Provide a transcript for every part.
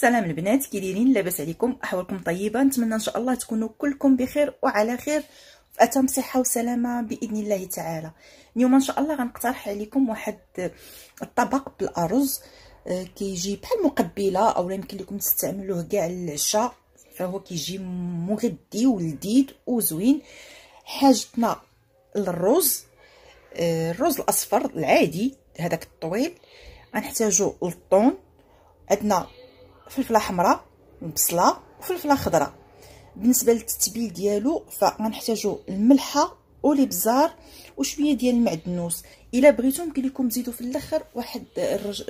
سلام البنات كي دايرين لاباس عليكم أحوالكم طيبة نتمنى إن شاء الله تكونوا كلكم بخير وعلى خير. في أتم صحة وسلامة بإذن الله تعالى. اليوم إن شاء الله غنقترح عليكم واحد الطبق بالأرز آه، كيجي بحال مقبلة أو يمكن لكم تستعملوه كاع العشاء. فهو كيجي مغذي ولذيذ وزوين. حاجتنا للرز آه، الرز الأصفر العادي هذاك الطويل. غنحتاجو الطون عندنا فلفلة حمراء وبصله وفلفلة خضراء. بالنسبة للتتبيل ديالو فغنحتاجو الملحة والابزار وشوية ديال المعدنوس إلا بغيتو يمكن لكم تزيدوا في الأخر واحد الرج...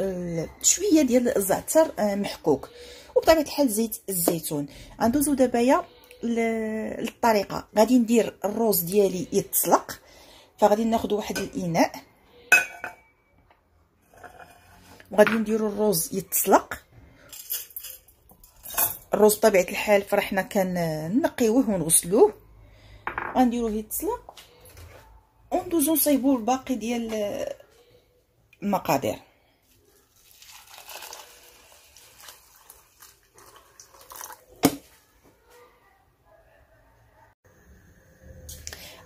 شوية ديال الزعتر آه، محكوك وبطبيعة الحال زيت الزيتون. غندوزو دابا للطريقة. غادي ندير الروز ديالي يتسلق. فغادي ناخذ واحد الإناء. وغادي نديرو الروز يتسلق. الرز بطبيعة الحال فرحنا كنقيوه ونغسلوه. غنديروه يتسلق وندوزو نصايبو الباقي ديال المقادير.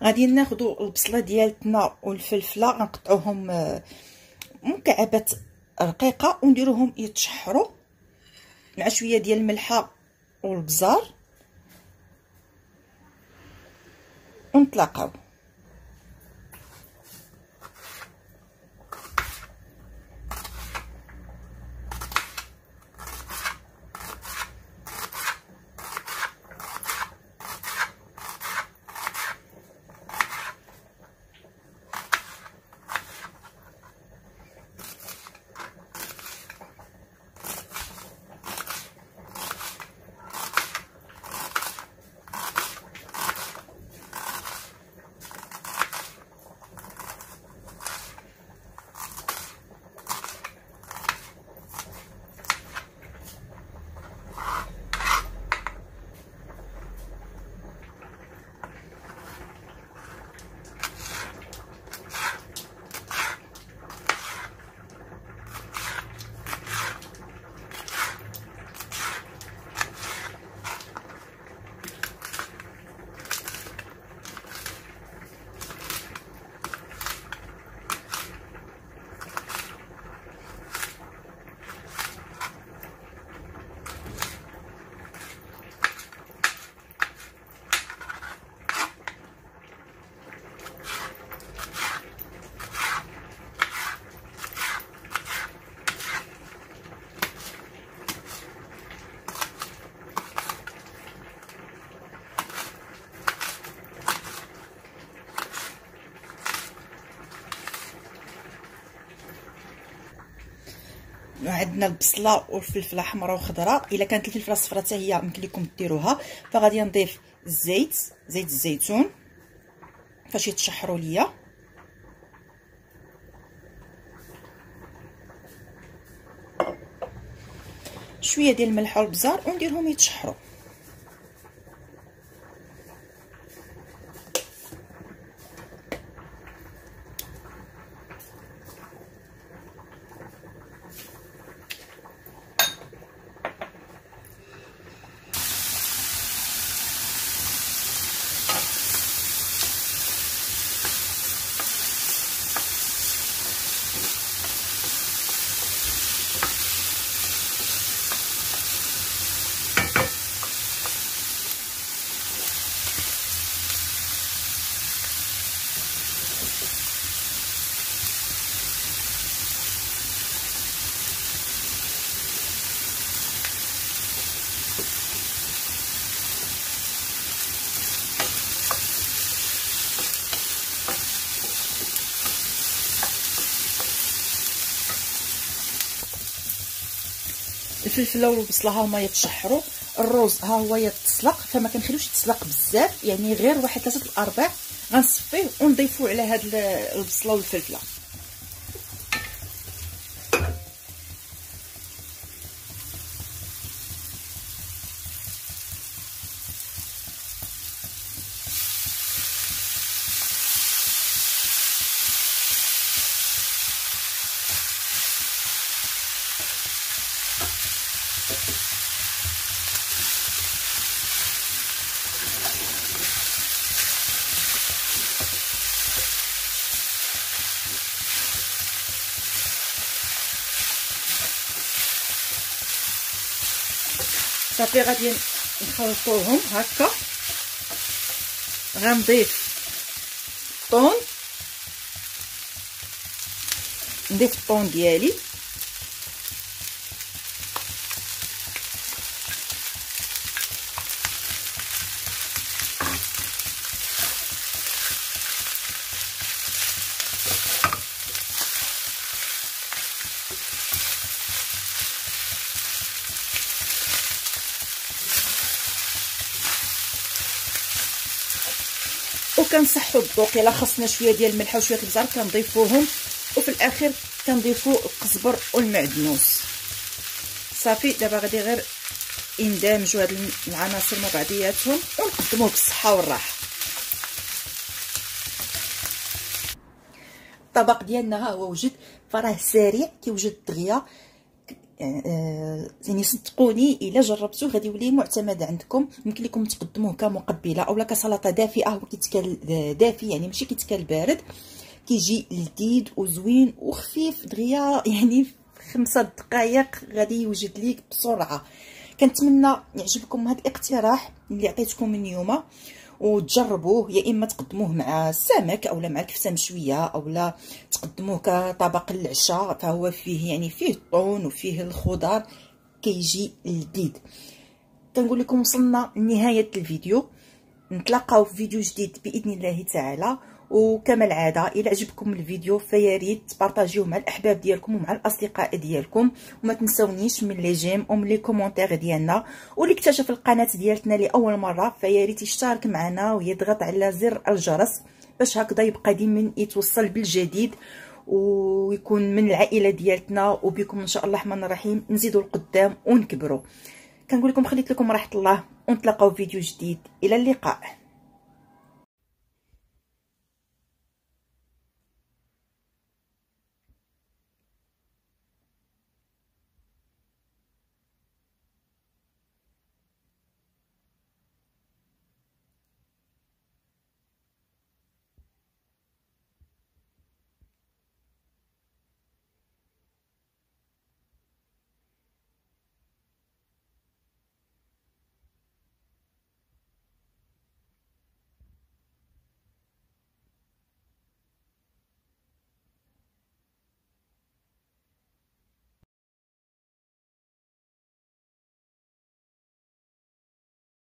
غادي ناخذوا البصلة ديالتنا والفلفلة غنقطعوهم آه، مكعبات رقيقة ونديروهم يتشحروا. مع شوية ديال الملحة والبزار. ونطلقاو. عندنا البصلة والفلفله حمراء وخضراء إلا كانت الفلفله الصفراء حتى هي يمكن لكم ديروها. فغادي نضيف الزيت زيت الزيتون. فاش يتشحروا ليا. شوية ديال الملح والبزار ونديرهم يتشحروا. الفلفله والبصله هما يتشحروا. الروز ها هو يتسلق. فما كنخليوش يتسلق بزاف يعني غير واحد ثلاثة الأرباع. غنصفيه ونضيفوه على هاد البصلة والفلفلة. صافي غادي نخلطوهم هكا. غنضيف الطون نضيف الطون ديالي. وكنصحوا الذوق الا خصنا شوية ديال الملح وشوية البزار كنضيفوهم. وفي الآخر كنضيفوا القزبر والمعدنوس. صافي دابا غادي غير يندمجوا هاد العناصر مع بعضياتهم ونقدموه بالصحة والراحة. الطبق ديالنا ها هو وجد فراه سريع كيوجد دغيا. يعني صدقوني إلا جربتو غادي يولي معتمد عندكم. يمكن لكم تقدموه كمقبلة اولا كسلطة دافئة وكيتكال دافي يعني ماشي كيتكال بارد. كيجي لذيذ وزوين وخفيف دغيا يعني خمسة دقائق غادي يوجد ليك بسرعة. كنتمنى يعجبكم هذا الاقتراح اللي عطيتكم اليوم وتجربوه. يا إما تقدموه مع السمك اولا مع الكفته مشويه اولا تقدموه كطبق العشاء. فهو فيه يعني فيه الطون وفيه الخضر كيجي لذيذ كنقول لكم وصلنا لنهاية الفيديو. نتلاقاو في فيديو جديد بإذن الله تعالى. وكما العادة إلى عجبكم الفيديو فيا ريت تبارطاجيوه مع الأحباب ديالكم ومع الأصدقاء ديالكم وما تنساونيش من les j'aime ومن les commentaires ديالنا. واللي اكتشف القناة ديالتنا لأول مرة فيا ريت يشترك معنا ويضغط على زر الجرس باش هكذا يبقى ديما يتوصل بالجديد ويكون من العائلة ديالتنا وبكم إن شاء الله الرحمن الرحيم نزيدوا القدام ونكبروا كنقول لكم خليت لكم راحة الله ونتلاقاو في فيديو جديد. إلى اللقاء.